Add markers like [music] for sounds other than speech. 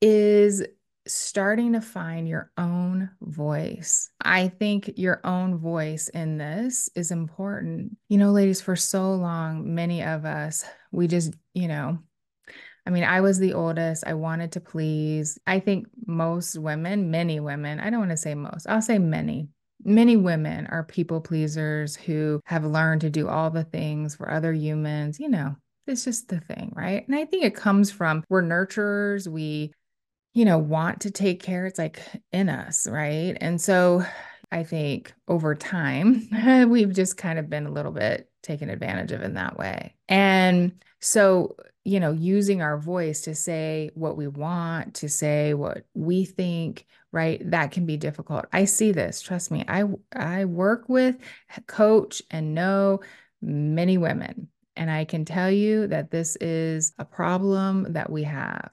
is starting to find your own voice. I think your own voice in this is important. You know, ladies, for so long, many of us, we just, you know, I mean, I was the oldest. I wanted to please. I think most women, many women, I don't want to say most, I'll say many. Many women are people pleasers who have learned to do all the things for other humans. You know, it's just the thing, right? And I think it comes from we're nurturers. We, you know, want to take care. It's like in us, right? And so I think over time, [laughs] we've just kind of been a little bit taken advantage of in that way. And so you know, using our voice to say what we want, to say what we think, right? That can be difficult. I see this, trust me. I I work with, coach and know many women and I can tell you that this is a problem that we have.